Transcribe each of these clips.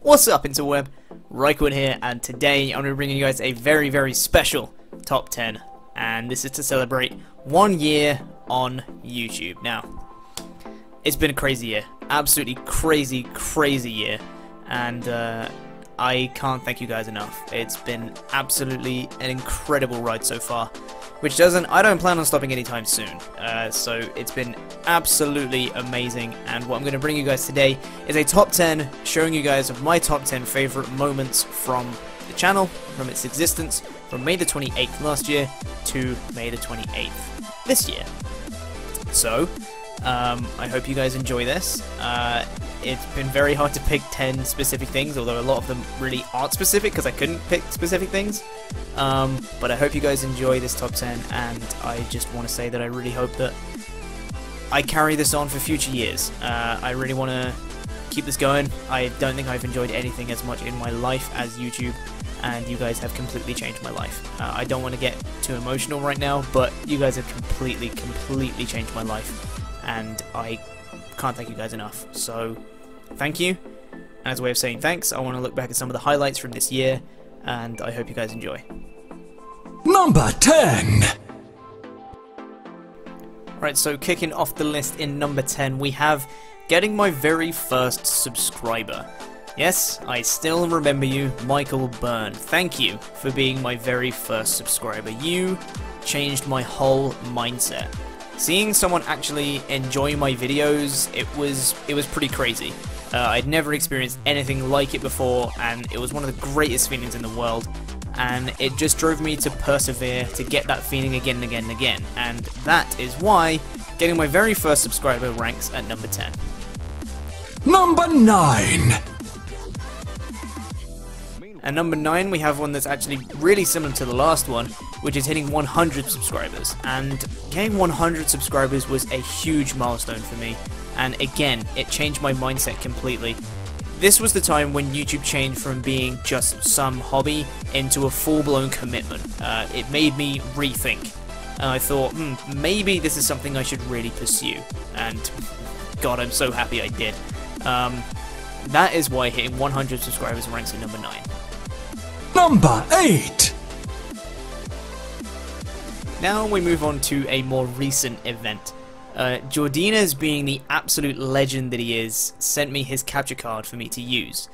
What's up interweb? RhyQuinn here and today I'm going to be bringing you guys a very very special top 10 and this is to celebrate one year on YouTube. Now, it's been a crazy year, absolutely crazy crazy year and uh, I can't thank you guys enough. It's been absolutely an incredible ride so far which doesn't, I don't plan on stopping anytime soon. Uh, so it's been absolutely amazing, and what I'm going to bring you guys today is a top 10 showing you guys of my top 10 favorite moments from the channel, from its existence, from May the 28th last year to May the 28th this year. So, um, I hope you guys enjoy this. Uh, it's been very hard to pick 10 specific things, although a lot of them really aren't specific because I couldn't pick specific things. Um, but I hope you guys enjoy this top 10, and I just want to say that I really hope that I carry this on for future years. Uh, I really want to keep this going. I don't think I've enjoyed anything as much in my life as YouTube, and you guys have completely changed my life. Uh, I don't want to get too emotional right now, but you guys have completely, completely changed my life, and I can't thank you guys enough. So, thank you. And as a way of saying thanks, I want to look back at some of the highlights from this year, and I hope you guys enjoy. Number 10! Right, so kicking off the list in number 10, we have getting my very first subscriber. Yes, I still remember you, Michael Byrne. Thank you for being my very first subscriber. You changed my whole mindset. Seeing someone actually enjoy my videos, it was it was pretty crazy. Uh, I'd never experienced anything like it before, and it was one of the greatest feelings in the world. And it just drove me to persevere, to get that feeling again and again and again. And that is why getting my very first subscriber ranks at number 10. Number 9! And number 9, we have one that's actually really similar to the last one, which is hitting 100 subscribers. And getting 100 subscribers was a huge milestone for me. And again, it changed my mindset completely. This was the time when YouTube changed from being just some hobby into a full-blown commitment. Uh, it made me rethink. And I thought, hmm, maybe this is something I should really pursue. And God, I'm so happy I did. Um, that is why hitting 100 subscribers ranks at number 9. Number 8! Now we move on to a more recent event. Uh, Jordinez, being the absolute legend that he is, sent me his capture card for me to use.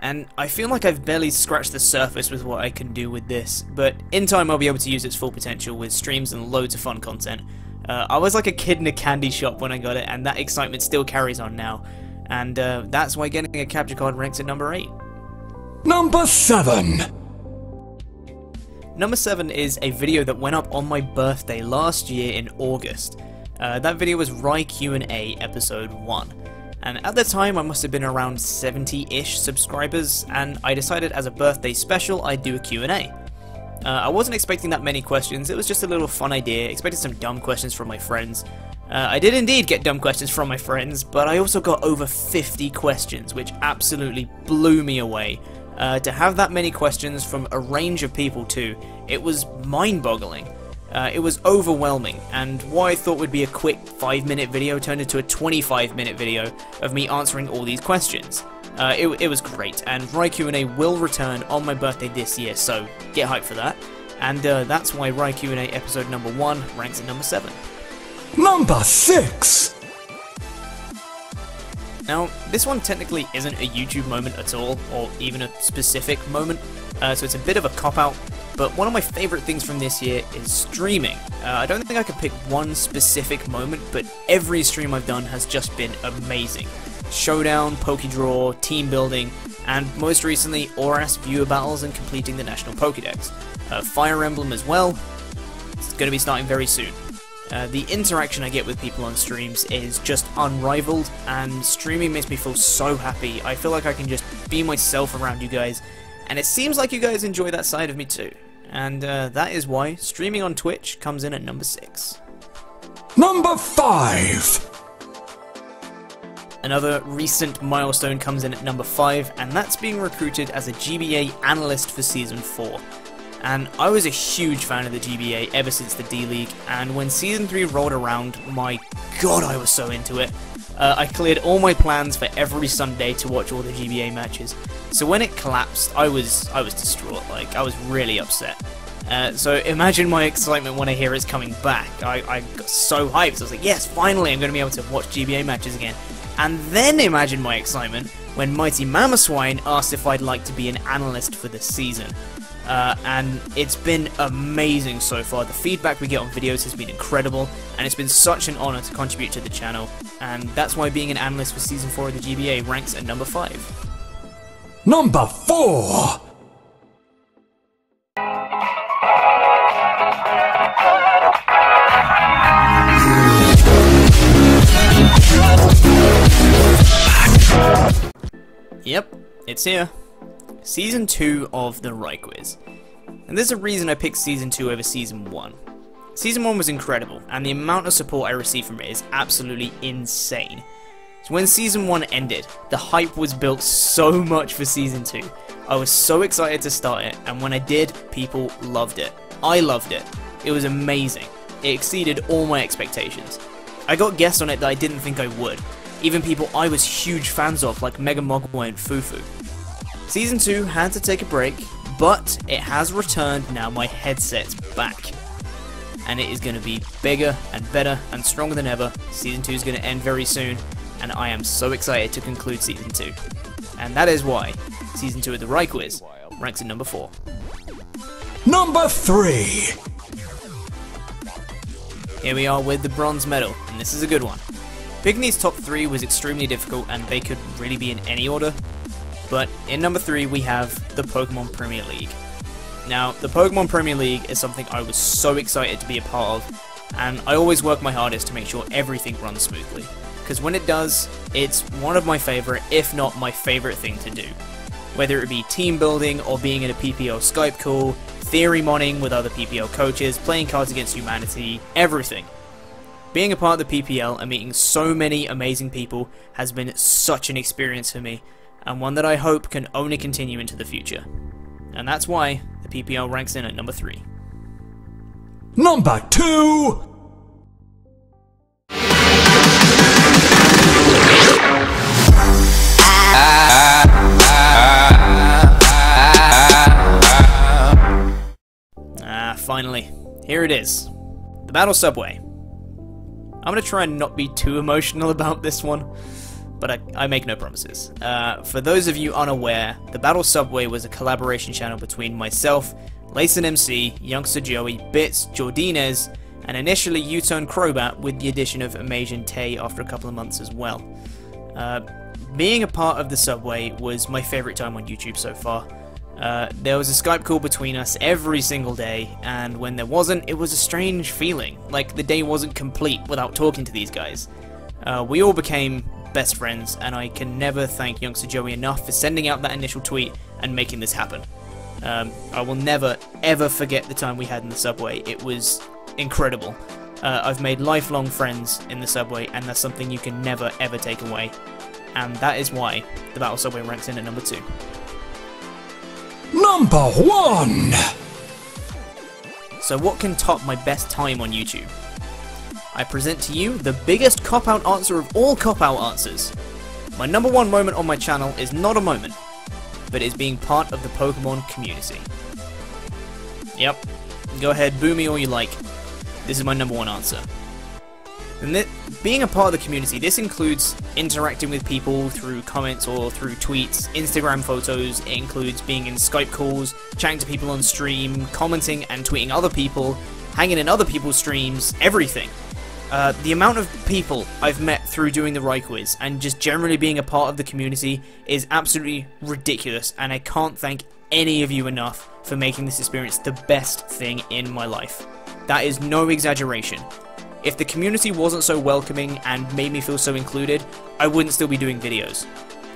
And I feel like I've barely scratched the surface with what I can do with this, but in time I'll be able to use its full potential with streams and loads of fun content. Uh, I was like a kid in a candy shop when I got it, and that excitement still carries on now. And uh, that's why getting a capture card ranks at number 8. Number 7! Number 7 is a video that went up on my birthday last year in August. Uh, that video was Rai Q&A episode 1. And at the time I must have been around 70-ish subscribers, and I decided as a birthday special I'd do a Q&A. Uh, I wasn't expecting that many questions, it was just a little fun idea, expected some dumb questions from my friends. Uh, I did indeed get dumb questions from my friends, but I also got over 50 questions, which absolutely blew me away. Uh, to have that many questions from a range of people too, it was mind-boggling. Uh, it was overwhelming, and what I thought would be a quick 5 minute video turned into a 25 minute video of me answering all these questions. Uh, it, it, was great, and Rai Q&A will return on my birthday this year, so get hyped for that. And uh, that's why Rai Q&A episode number 1 ranks at number 7. Number 6! Now, this one technically isn't a YouTube moment at all, or even a specific moment, uh, so it's a bit of a cop-out, but one of my favorite things from this year is streaming. Uh, I don't think I could pick one specific moment, but every stream I've done has just been amazing. Showdown, Pokedraw, team building, and most recently, ORAS viewer battles and completing the National Pokedex. Uh, Fire Emblem as well, it's going to be starting very soon. Uh, the interaction I get with people on streams is just unrivaled, and streaming makes me feel so happy. I feel like I can just be myself around you guys, and it seems like you guys enjoy that side of me too. And uh, that is why streaming on Twitch comes in at number 6. Number 5! Another recent milestone comes in at number 5, and that's being recruited as a GBA analyst for Season 4 and I was a huge fan of the GBA ever since the D-League, and when Season 3 rolled around, my god I was so into it. Uh, I cleared all my plans for every Sunday to watch all the GBA matches. So when it collapsed, I was I was distraught. Like I was really upset. Uh, so imagine my excitement when I hear it's coming back. I, I got so hyped. I was like, yes, finally I'm going to be able to watch GBA matches again. And then imagine my excitement when Mighty Mamoswine asked if I'd like to be an analyst for this season. Uh, and it's been amazing so far. The feedback we get on videos has been incredible, and it's been such an honor to contribute to the channel. And that's why being an analyst for Season 4 of the GBA ranks at number 5. Number 4. Yep, it's here. Season 2 of the Raiquiz. And there's a reason I picked Season 2 over Season 1. Season 1 was incredible, and the amount of support I received from it is absolutely insane. So when Season 1 ended, the hype was built so much for Season 2. I was so excited to start it, and when I did, people loved it. I loved it. It was amazing. It exceeded all my expectations. I got guests on it that I didn't think I would, even people I was huge fans of like Mega Mogwai and Fufu. Season 2 had to take a break, but it has returned now my headset's back. And it is going to be bigger and better and stronger than ever. Season 2 is going to end very soon, and I am so excited to conclude Season 2. And that is why Season 2 of the Raiquiz ranks at number 4. Number 3. Here we are with the bronze medal, and this is a good one. Picking these top three was extremely difficult, and they could really be in any order. But in number three, we have the Pokemon Premier League. Now, the Pokemon Premier League is something I was so excited to be a part of, and I always work my hardest to make sure everything runs smoothly. Because when it does, it's one of my favourite, if not my favourite thing to do. Whether it be team building or being in a PPL Skype call, theory modding with other PPL coaches, playing Cards Against Humanity, everything. Being a part of the PPL and meeting so many amazing people has been such an experience for me, and one that I hope can only continue into the future. And that's why the PPL ranks in at number 3. Number 2. Ah, finally. Here it is. The Battle Subway. I'm gonna try and not be too emotional about this one, but I, I make no promises. Uh, for those of you unaware, the Battle Subway was a collaboration channel between myself, Layson MC, Youngster Joey, Bits, Jordinez, and initially U-Turn Crobat with the addition of Amazing Tay after a couple of months as well. Uh, being a part of the Subway was my favourite time on YouTube so far. Uh, there was a Skype call between us every single day, and when there wasn't, it was a strange feeling. Like the day wasn't complete without talking to these guys. Uh, we all became best friends, and I can never thank Youngster Joey enough for sending out that initial tweet and making this happen. Um, I will never, ever forget the time we had in the subway. It was incredible. Uh, I've made lifelong friends in the subway, and that's something you can never, ever take away. And that is why the Battle Subway ranks in at number 2. Number 1. So what can top my best time on YouTube? I present to you the biggest cop-out answer of all cop-out answers. My number one moment on my channel is not a moment, but is being part of the Pokemon community. Yep, go ahead, boo me all you like. This is my number one answer. And th being a part of the community, this includes interacting with people through comments or through tweets, Instagram photos, it includes being in Skype calls, chatting to people on stream, commenting and tweeting other people, hanging in other people's streams, everything. Uh, the amount of people I've met through doing the Raiquiz and just generally being a part of the community is absolutely ridiculous, and I can't thank any of you enough for making this experience the best thing in my life. That is no exaggeration. If the community wasn't so welcoming and made me feel so included, I wouldn't still be doing videos.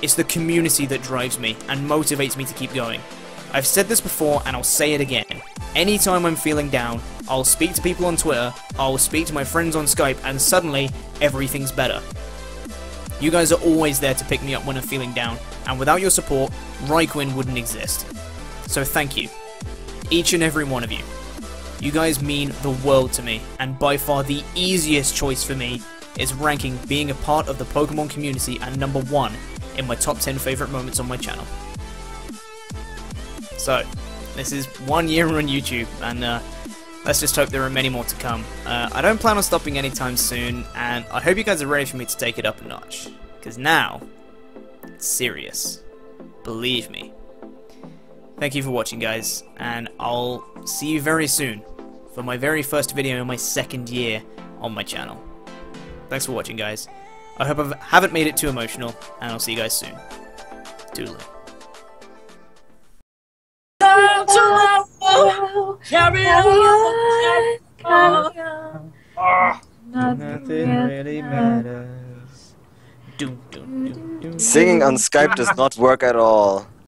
It's the community that drives me and motivates me to keep going. I've said this before and I'll say it again. Anytime I'm feeling down, I'll speak to people on Twitter, I'll speak to my friends on Skype, and suddenly, everything's better. You guys are always there to pick me up when I'm feeling down, and without your support, RhyQuinn wouldn't exist. So thank you. Each and every one of you. You guys mean the world to me, and by far the easiest choice for me is ranking being a part of the Pokemon community at number 1 in my top 10 favorite moments on my channel. So, this is one year on YouTube, and uh, let's just hope there are many more to come. Uh, I don't plan on stopping anytime soon, and I hope you guys are ready for me to take it up a notch. Because now, it's serious. Believe me. Thank you for watching, guys, and I'll see you very soon for my very first video in my second year on my channel. Thanks for watching, guys. I hope I haven't made it too emotional, and I'll see you guys soon. Toodaloo. Carry on, carry on. Nothing really matters. Singing on Skype does not work at all.